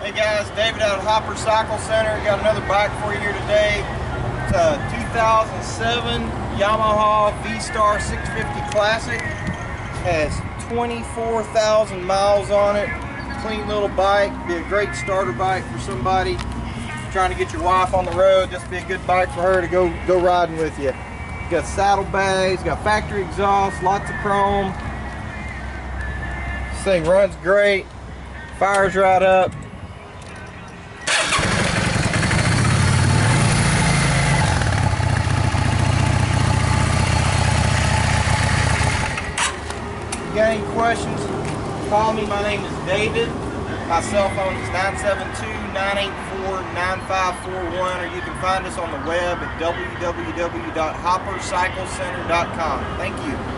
Hey guys, David out of Hopper Cycle Center. Got another bike for you here today. It's a 2007 Yamaha V-Star 650 Classic. Has 24,000 miles on it. Clean little bike. Be a great starter bike for somebody trying to get your wife on the road. Just be a good bike for her to go go riding with you. Got saddlebags, got factory exhaust, lots of chrome. This thing runs great, fires right up. You got any questions, call me. My name is David. My cell phone is 972-984-9541 or you can find us on the web at www.hoppercyclecenter.com. Thank you.